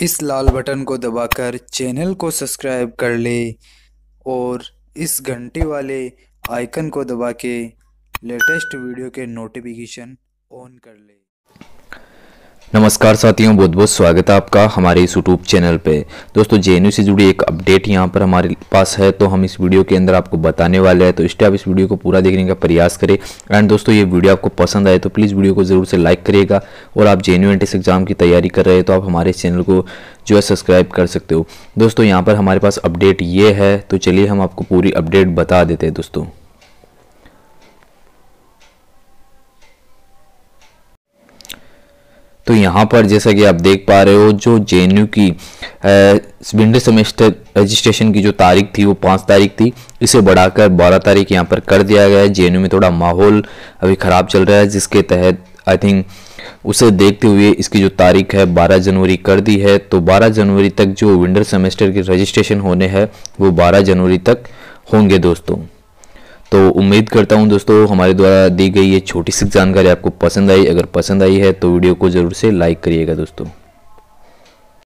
इस लाल बटन को दबाकर चैनल को सब्सक्राइब कर ले और इस घंटे वाले आइकन को दबा के लेटेस्ट वीडियो के नोटिफिकेशन ऑन कर ले। नमस्कार साथियों, बहुत बहुत स्वागत है आपका हमारे इस यूट्यूब चैनल पे। दोस्तों, जेएनयू से जुड़ी एक अपडेट यहाँ पर हमारे पास है तो हम इस वीडियो के अंदर आपको बताने वाले हैं तो इसलिए आप इस वीडियो को पूरा देखने का प्रयास करें। एंड दोस्तों, ये वीडियो आपको पसंद आए तो प्लीज़ वीडियो को ज़रूर से लाइक करिएगा, और आप जे एंट्रेंस एग्ज़ाम की तैयारी कर रहे हैं तो आप हमारे चैनल को जो है सब्सक्राइब कर सकते हो। दोस्तों, यहाँ पर हमारे पास अपडेट ये है तो चलिए हम आपको पूरी अपडेट बता देते हैं, दोस्तों। तो यहाँ पर जैसा कि आप देख पा रहे हो, जो जेएनयू की विंटर सेमेस्टर रजिस्ट्रेशन की जो तारीख थी, वो पाँच तारीख थी। इसे बढ़ाकर बारह तारीख यहाँ पर कर दिया गया है। जेएनयू में थोड़ा माहौल अभी ख़राब चल रहा है, जिसके तहत आई थिंक उसे देखते हुए इसकी जो तारीख है 12 जनवरी कर दी है। तो 12 जनवरी तक जो विंटर सेमेस्टर की रजिस्ट्रेशन होने हैं, वो 12 जनवरी तक होंगे दोस्तों। तो उम्मीद करता हूँ दोस्तों, हमारे द्वारा दी गई ये छोटी सी जानकारी आपको पसंद आई। अगर पसंद आई है तो वीडियो को ज़रूर से लाइक करिएगा दोस्तों।